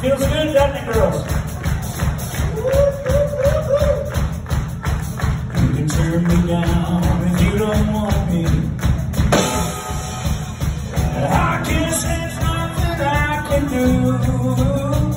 Feels good, doesn't it, girls? You can turn me down if you don't want me. I guess there's nothing I can do.